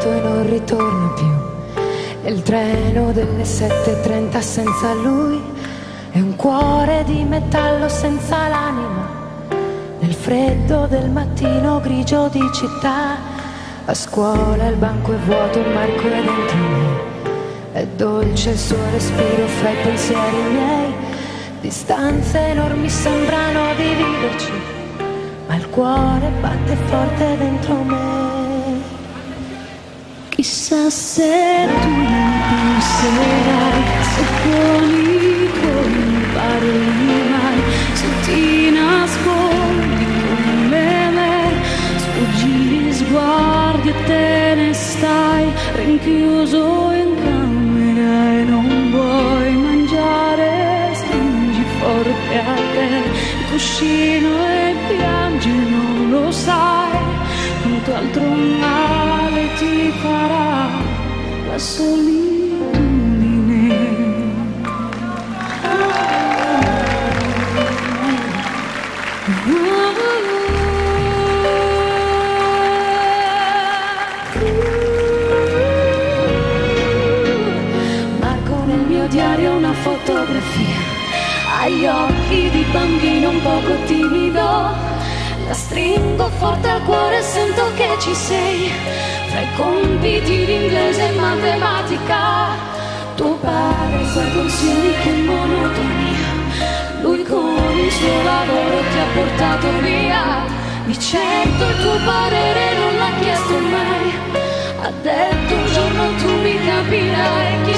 Andato e non ritorna più. E il treno delle 7.30 senza lui è un cuore di metallo senza l'anima. Nel freddo del mattino grigio di città, a scuola il banco è vuoto, il Marco è dentro me. È dolce il suo respiro fra i pensieri miei, distanze enormi sembrano dividerci, ma il cuore batte forte dentro me. Chissà se tu non penserai, se buoni come parli mai, se ti nascondi come me, sfuggi gli sguardi e te ne stai rinchiuso in camera e non vuoi mangiare, stringi forte a te il cuscino e piangi, non lo sai, quanto altro male ti farà la solitudine. Marco nel mio diario una fotografia, agli occhi di bambino un poco timido. La stringo forte al cuore sento che ci sei, fra i compiti di matematica. Tuo padre i consigli che monotonia. Lui con il suo lavoro ti ha portato via. Di certo il tuo parere non l'ha chiesto mai. Ha detto un giorno tu mi capirai chi